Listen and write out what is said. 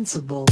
invincible.